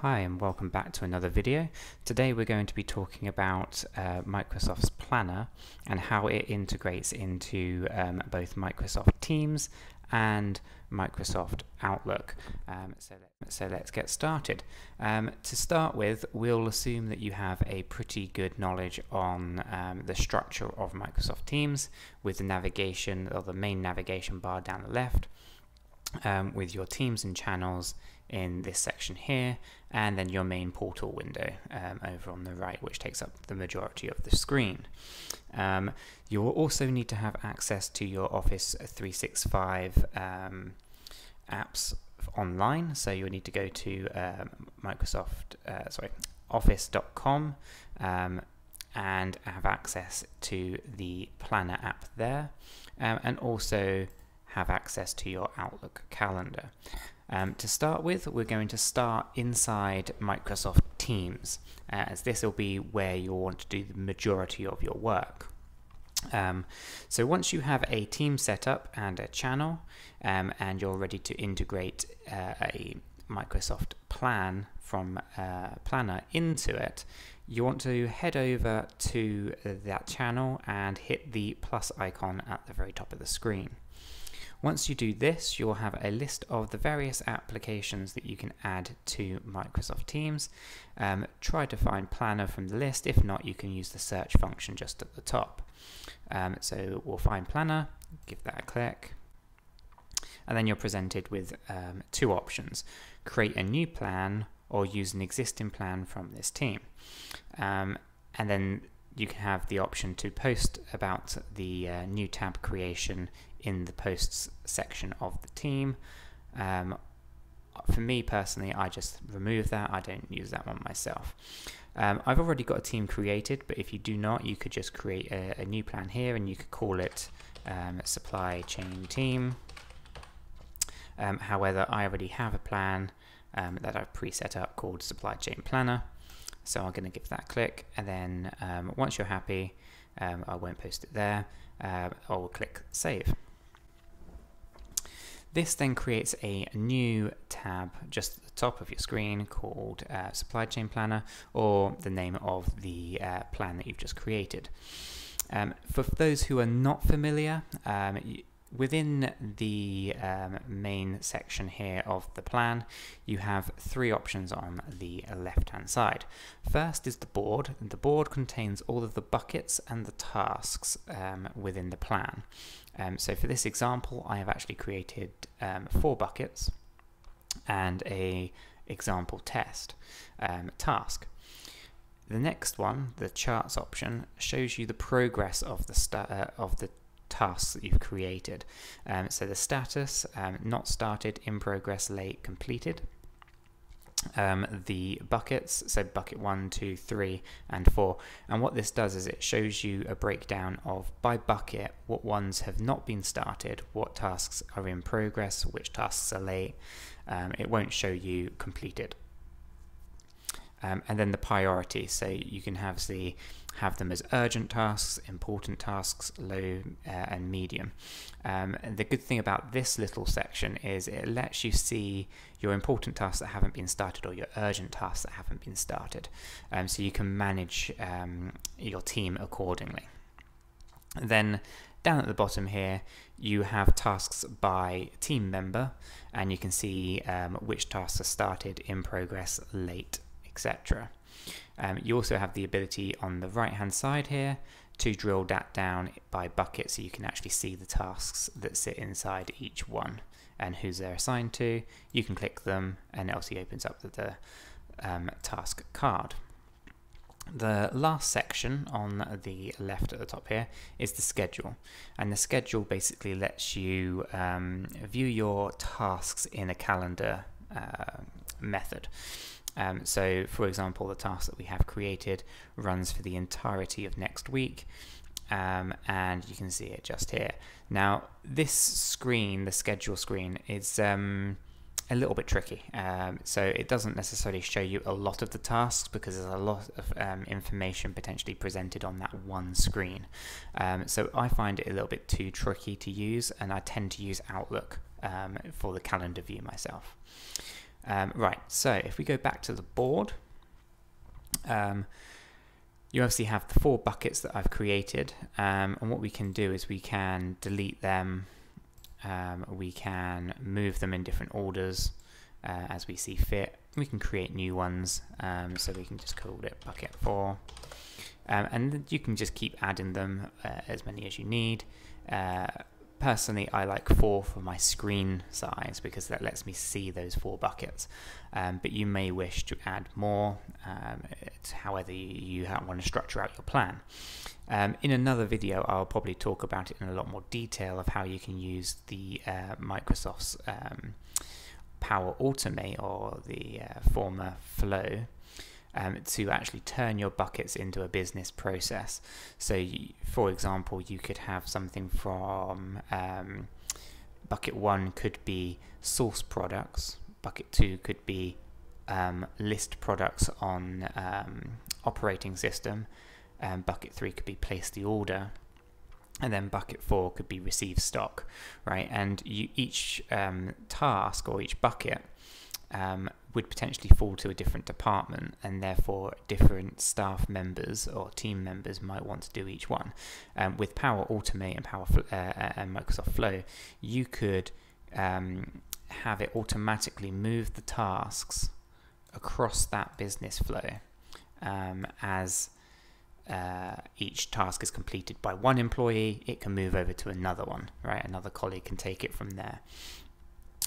Hi and welcome back to another video. Today we're going to be talking about uh, Microsoft's Planner and how it integrates into um, both Microsoft Teams and Microsoft Outlook. Um, so, let, so let's get started. Um, to start with, we'll assume that you have a pretty good knowledge on um, the structure of Microsoft Teams with the navigation or the main navigation bar down the left um, with your teams and channels in this section here, and then your main portal window um, over on the right, which takes up the majority of the screen. Um, you will also need to have access to your Office 365 um, apps online, so you'll need to go to um, Microsoft, uh, sorry, office.com um, and have access to the Planner app there, um, and also have access to your Outlook calendar. Um, to start with, we're going to start inside Microsoft Teams, uh, as this will be where you'll want to do the majority of your work. Um, so once you have a team set up and a channel, um, and you're ready to integrate uh, a Microsoft plan from uh, Planner into it, you want to head over to that channel and hit the plus icon at the very top of the screen. Once you do this, you'll have a list of the various applications that you can add to Microsoft Teams. Um, try to find Planner from the list. If not, you can use the search function just at the top. Um, so we'll find Planner, give that a click, and then you're presented with um, two options. Create a new plan or use an existing plan from this team. Um, and then you can have the option to post about the uh, new tab creation in the posts section of the team. Um, for me personally, I just remove that. I don't use that one myself. Um, I've already got a team created, but if you do not, you could just create a, a new plan here and you could call it um, supply chain team. Um, however, I already have a plan um, that I've pre-set up called supply chain planner. So I'm going to give that a click and then um, once you're happy, I won't post it there. Uh, I'll click save. This then creates a new tab just at the top of your screen called uh, Supply Chain Planner or the name of the uh, plan that you've just created. Um, for those who are not familiar, um, within the um, main section here of the plan, you have three options on the left hand side. First is the board. The board contains all of the buckets and the tasks um, within the plan. Um, so for this example, I have actually created um, four buckets and a example test um, task. The next one, the charts option, shows you the progress of the uh, of the tasks that you've created. Um, so the status, um, not started, in progress, late, completed um, the buckets, so bucket one, two, three, and four. And what this does is it shows you a breakdown of by bucket what ones have not been started, what tasks are in progress, which tasks are late. Um, it won't show you completed. Um, and then the priority, so you can have the have them as urgent tasks, important tasks, low uh, and medium. Um, and the good thing about this little section is it lets you see your important tasks that haven't been started or your urgent tasks that haven't been started. Um, so you can manage um, your team accordingly. then down at the bottom here, you have tasks by team member, and you can see um, which tasks are started, in progress, late, etc. Um, you also have the ability on the right hand side here to drill that down by bucket so you can actually see the tasks that sit inside each one and who's they're assigned to. You can click them and it also opens up the, um, task card. The last section on the left at the top here is the schedule and the schedule basically lets you um, view your tasks in a calendar uh, method. Um, so for example, the task that we have created runs for the entirety of next week. Um, and you can see it just here. Now, this screen, the schedule screen, is um, a little bit tricky. Um, so it doesn't necessarily show you a lot of the tasks because there's a lot of um, information potentially presented on that one screen. Um, so I find it a little bit too tricky to use and I tend to use Outlook for the calendar view myself. Um, right, so if we go back to the board, um, you obviously have the four buckets that I've created um, and what we can do is we can delete them um, we can move them in different orders uh, as we see fit. We can create new ones um, so we can just call it bucket 4 um, and you can just keep adding them uh, as many as you need. Uh, personally I like four for my screen size because that lets me see those four buckets. Um, but you may wish to add more um, however you, you want to structure out your plan. Um, in another video I'll probably talk about it in a lot more detail of how you can use the uh, Microsoft's um, Power Automate or the uh, former Flow um, to actually turn your buckets into a business process. So, you, for example, you could have something from um, bucket one could be source products, bucket two could be um, list products on um, operating system, and bucket three could be place the order. And then bucket four could be receive stock, right? And you, each um, task or each bucket um, would potentially fall to a different department and therefore different staff members or team members might want to do each one. Um, with Power Automate and Power uh, uh, and Microsoft Flow, you could um, have it automatically move the tasks across that business flow um, as uh, each task is completed by one employee, it can move over to another one, right? Another colleague can take it from there.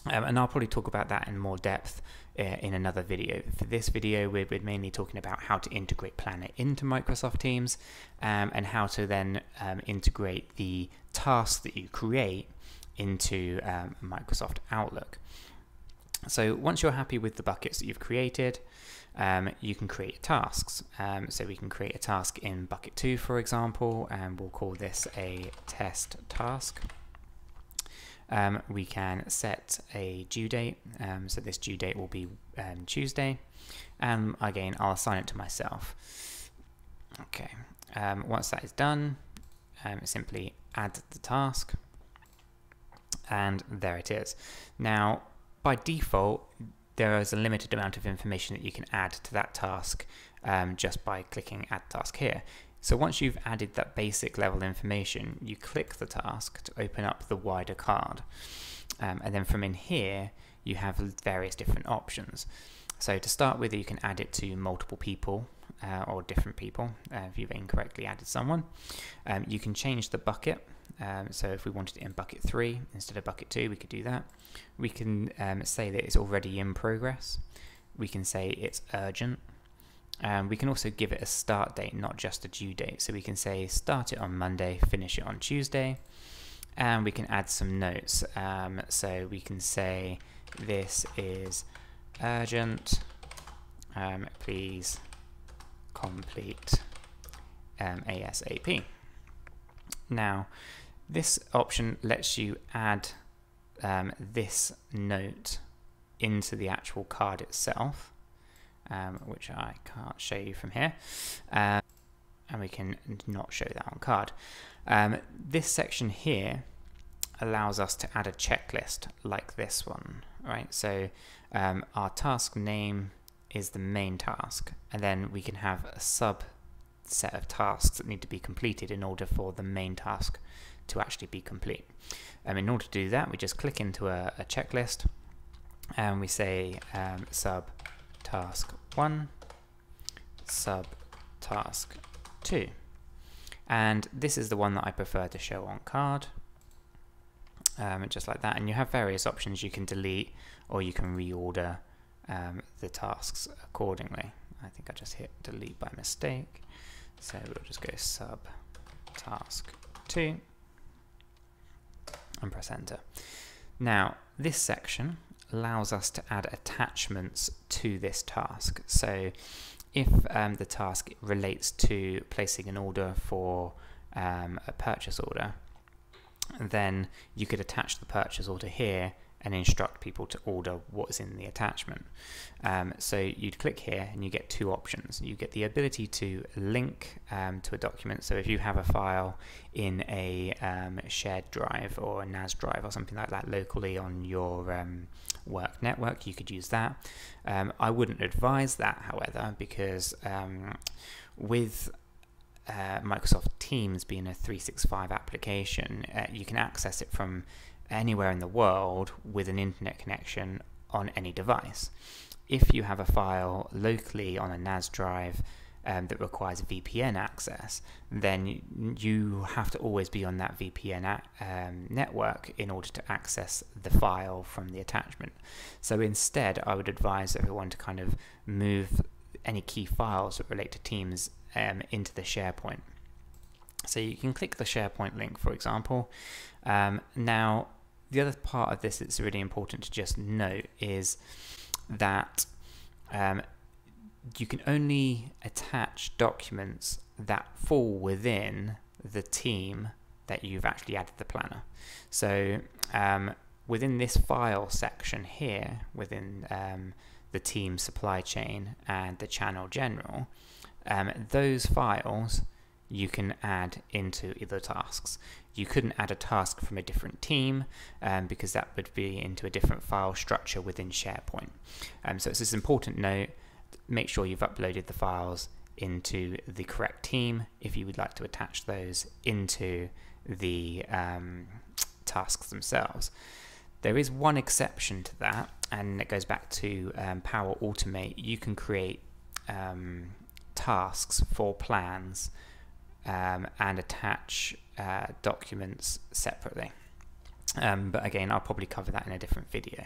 Um, and I'll probably talk about that in more depth uh, in another video. For this video, we're, we're, mainly talking about how to integrate Planner into Microsoft Teams um, and how to then um, integrate the tasks that you create into um, Microsoft Outlook. So once you're happy with the buckets that you've created, um, you can create tasks. Um, so we can create a task in bucket 2, for example, and we'll call this a test task um, we can set a due date. Um, so this due date will be um, Tuesday. And again, I'll assign it to myself. Okay. Um, once that is done, um, simply add the task. And there it is. Now, by default, there is a limited amount of information that you can add to that task um, just by clicking add task here. So once you've added that basic level information, you click the task to open up the wider card. Um, and then from in here, you have various different options. So to start with, you can add it to multiple people uh, or different people uh, if you've incorrectly added someone. Um, you can change the bucket. Um, so if we wanted it in bucket 3 instead of bucket 2, we could do that. We can um, say that it's already in progress. We can say it's urgent. Um, we can also give it a start date, not just a due date. So we can say start it on Monday, finish it on Tuesday. And we can add some notes. Um, so we can say this is urgent. Um, please complete um, ASAP. Now, this option lets you add um, this note into the actual card itself um, which I can't show you from here. Um, and we can not show that on card. Um, this section here allows us to add a checklist like this one, right? So um, our task name is the main task, and then we can have a sub set of tasks that need to be completed in order for the main task to actually be complete. Um, in order to do that, we just click into a, a checklist and we say um, sub task 1 sub task 2 and this is the one that I prefer to show on card um, just like that. And you have various options. You can delete or you can reorder um, the tasks accordingly. I think I just hit delete by mistake. So we'll just go sub task 2 and press enter. Now this section allows us to add attachments to this task. So if um, the task relates to placing an order for um, a purchase order, then you could attach the purchase order here and instruct people to order what's in the attachment. Um, so you'd click here and you get two options. You get the ability to link um, to a document. So if you have a file in a um, shared drive or a NAS drive or something like that locally on your um, work network, you could use that. Um, I wouldn't advise that, however, because um, with uh, Microsoft Teams being a 365 application, uh, you can access it from anywhere in the world with an internet connection on any device. If you have a file locally on a NAS drive um, that requires VPN access, then you have to always be on that VPN um, network in order to access the file from the attachment. So instead, I would advise everyone to kind of move any key files that relate to Teams um, into the SharePoint. So you can click the SharePoint link, for example. Um, now, the other part of this that's really important to just note is that um, you can only attach documents that fall within the team that you've actually added the planner. So um, within this file section here, within um, the team supply chain and the channel general, um, those files you can add into either tasks. You couldn't add a task from a different team um, because that would be into a different file structure within SharePoint. Um, so it's this important note, make sure you've uploaded the files into the correct team if you would like to attach those into the um, tasks themselves. There is one exception to that, and it goes back to um, Power Automate. You can create um, tasks for plans um, and attach uh, documents separately. Um, but again, I'll probably cover that in a different video.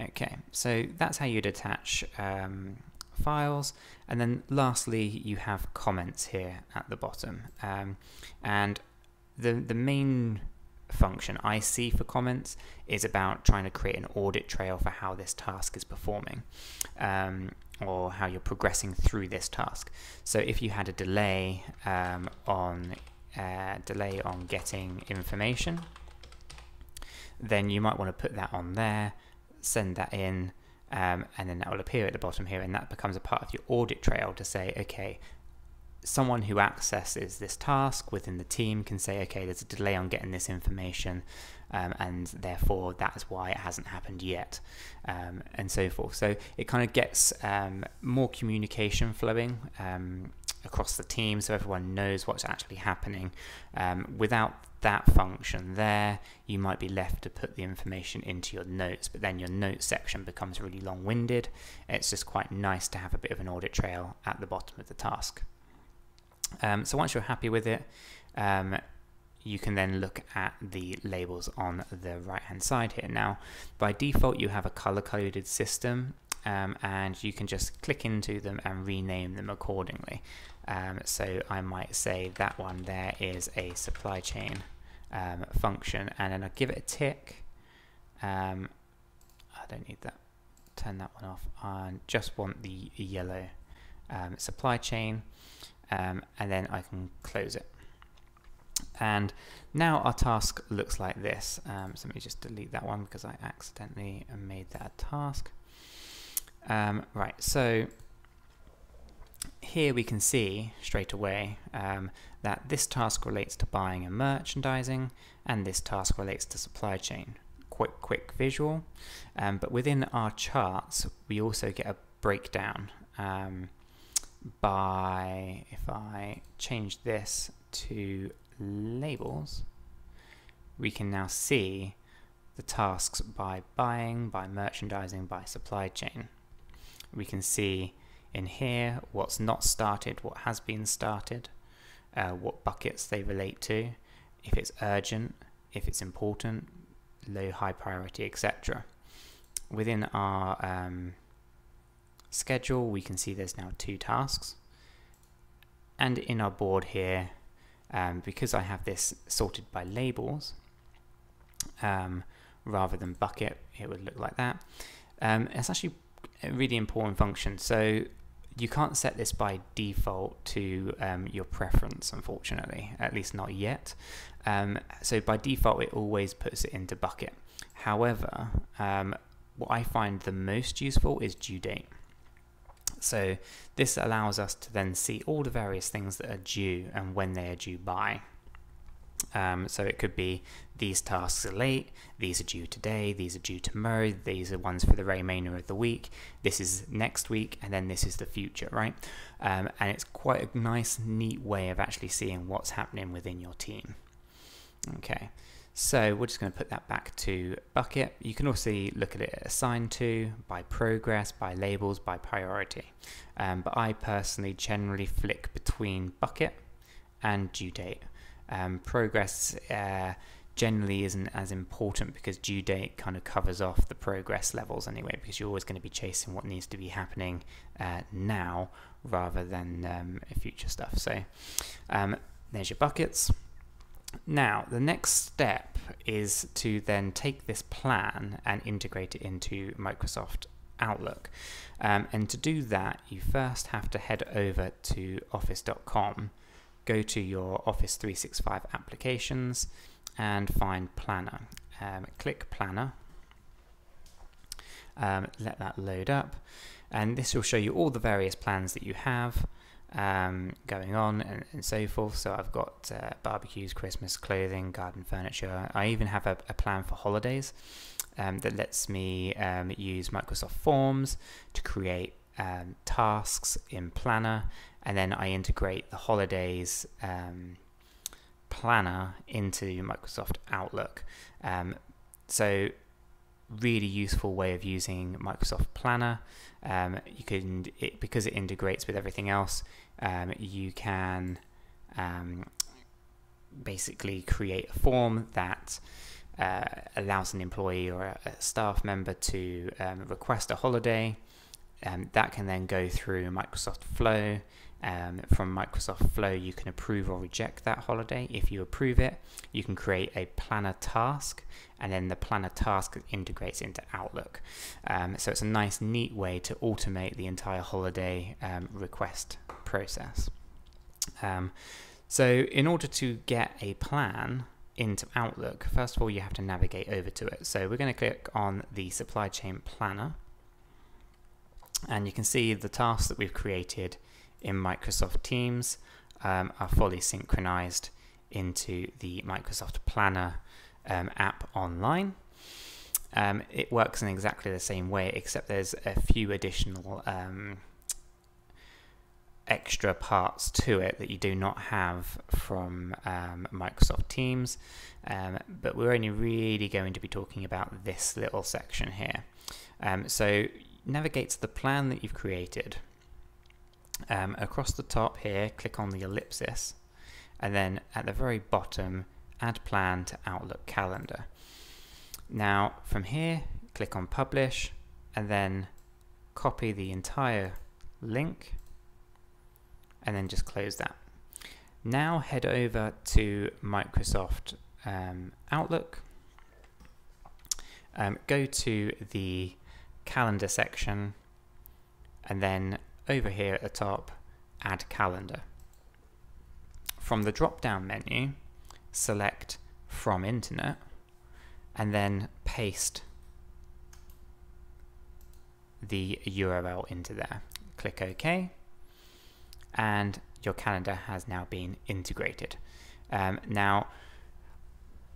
Okay, so that's how you'd attach um, files. And then lastly, you have comments here at the bottom. Um, and the, the main function I see for comments is about trying to create an audit trail for how this task is performing. Um, or how you're progressing through this task. So if you had a delay um, on uh, delay on getting information, then you might want to put that on there, send that in, um, and then that will appear at the bottom here, and that becomes a part of your audit trail to say, okay, someone who accesses this task within the team can say, okay, there's a delay on getting this information, um, and therefore that's why it hasn't happened yet, um, and so forth. So it kind of gets um, more communication flowing um, across the team so everyone knows what's actually happening. Um, without that function there, you might be left to put the information into your notes, but then your notes section becomes really long winded. It's just quite nice to have a bit of an audit trail at the bottom of the task. Um, so once you're happy with it, um, you can then look at the labels on the right hand side here. Now, by default, you have a color coded system um, and you can just click into them and rename them accordingly. Um, so I might say that one there is a supply chain um, function and then I give it a tick. Um, I don't need that. Turn that one off. I just want the yellow um, supply chain um, and then I can close it. And now our task looks like this. So let me just delete that one because I accidentally made that a task. Um, right, so here we can see straight away um, that this task relates to buying and merchandising and this task relates to supply chain. Quick, quick visual. Um, but within our charts, we also get a breakdown um, by, if I change this to labels, we can now see the tasks by buying, by merchandising, by supply chain. We can see in here what's not started, what has been started, uh, what buckets they relate to, if it's urgent, if it's important, low, high priority, etc. Within our um, schedule, we can see there's now two tasks. And in our board here, um, because I have this sorted by labels um, rather than bucket, it would look like that. Um, it's actually really important function. So you can't set this by default to um, your preference, unfortunately, at least not yet. Um, so by default, it always puts it into bucket. However, um, what I find the most useful is due date. So this allows us to then see all the various things that are due and when they are due by. Um, so it could be these tasks are late, these are due today, these are due tomorrow, these are ones for the remainder of the week, this is next week, and then this is the future, right? Um, and it's quite a nice, neat way of actually seeing what's happening within your team. Okay, so we're just going to put that back to bucket. You can also look at it assigned to, by progress, by labels, by priority. Um, but I personally generally flick between bucket and due date. Um, progress uh, generally isn't as important because due date kind of covers off the progress levels anyway because you're always going to be chasing what needs to be happening uh, now rather than um, future stuff. So um, there's your buckets. Now, the next step is to then take this plan and integrate it into Microsoft Outlook. Um, and to do that, you first have to head over to office.com, go to your Office 365 applications, and find Planner. Um, click Planner, um, let that load up, and this will show you all the various plans that you have um, going on and, and, so forth. So I've got uh, barbecues, Christmas, clothing, garden furniture. I even have a, a plan for holidays um, that lets me um, use Microsoft Forms to create um, tasks in Planner, and then I integrate the holidays um, planner into Microsoft Outlook. Um, so really useful way of using Microsoft Planner. Um, you can it, because it integrates with everything else. Um, you can um, basically create a form that uh, allows an employee or a, a staff member to um, request a holiday. Um, that can then go through Microsoft Flow. Um, from Microsoft Flow, you can approve or reject that holiday. If you approve it, you can create a planner task, and then the planner task integrates into Outlook. Um, so it's a nice, neat way to automate the entire holiday um, request process. Um, so in order to get a plan into Outlook, first of all, you have to navigate over to it. So we're going to click on the supply chain planner and you can see the tasks that we've created in Microsoft Teams um, are fully synchronized into the Microsoft Planner um, app online. Um, it works in exactly the same way, except there's a few additional um, extra parts to it that you do not have from um, Microsoft Teams. Um, but we're only really going to be talking about this little section here. Um, so navigate to the plan that you've created. Um, across the top here, click on the ellipsis, and then at the very bottom, add plan to Outlook calendar. Now from here, click on publish, and then copy the entire link and then just close that. Now head over to Microsoft um, Outlook, um, go to the calendar section, and then over here at the top, add calendar. From the drop down menu, select from internet, and then paste the URL into there. Click OK and your calendar has now been integrated. Um, now,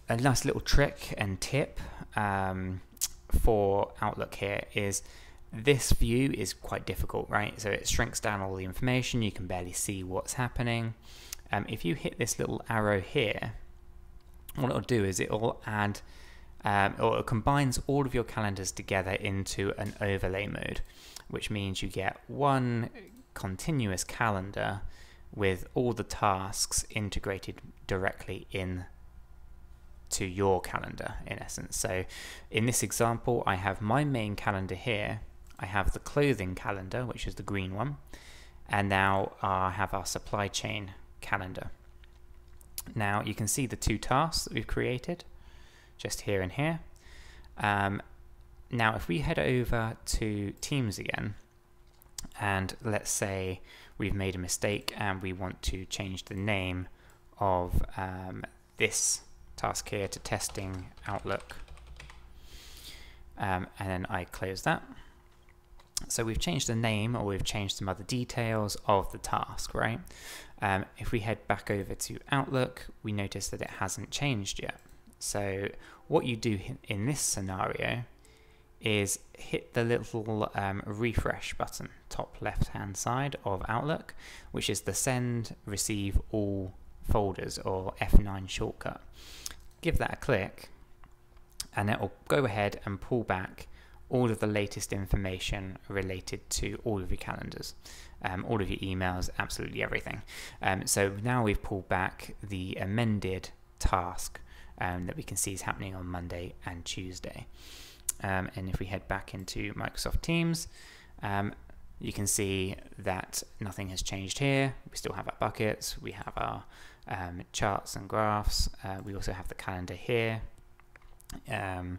a nice little trick and tip um, for Outlook here is this view is quite difficult, right? So it shrinks down all the information, you can barely see what's happening. Um, if you hit this little arrow here, what it'll do is it'll add um, or it combines all of your calendars together into an overlay mode, which means you get one continuous calendar with all the tasks integrated directly in to your calendar in essence. So in this example, I have my main calendar here. I have the clothing calendar, which is the green one. And now I have our supply chain calendar. Now you can see the two tasks that we've created just here and here. Um, now if we head over to Teams again, and let's say we've made a mistake and we want to change the name of um, this task here to testing Outlook um, and then I close that. So we've changed the name or we've changed some other details of the task, right? Um, if we head back over to Outlook, we notice that it hasn't changed yet. So what you do in this scenario is hit the little um, refresh button, top left hand side of Outlook, which is the send, receive all folders or F9 shortcut. Give that a click and it will go ahead and pull back all of the latest information related to all of your calendars, um, all of your emails, absolutely everything. Um, so now we've pulled back the amended task um, that we can see is happening on Monday and Tuesday. Um, and if we head back into Microsoft Teams, um, you can see that nothing has changed here. We still have our buckets, we have our um, charts and graphs, uh, we also have the calendar here. Um,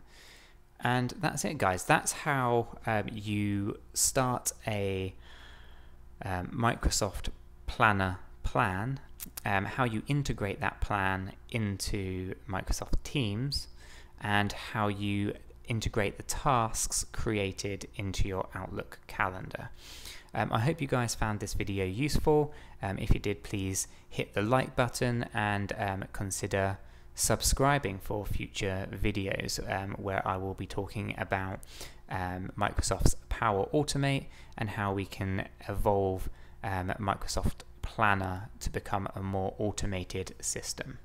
and that's it, guys. That's how um, you start a um, Microsoft Planner plan, um, how you integrate that plan into Microsoft Teams, and how you integrate the tasks created into your Outlook calendar. Um, I hope you guys found this video useful. Um, if you did, please hit the like button and um, consider subscribing for future videos um, where I will be talking about um, Microsoft's Power Automate and how we can evolve um, Microsoft Planner to become a more automated system.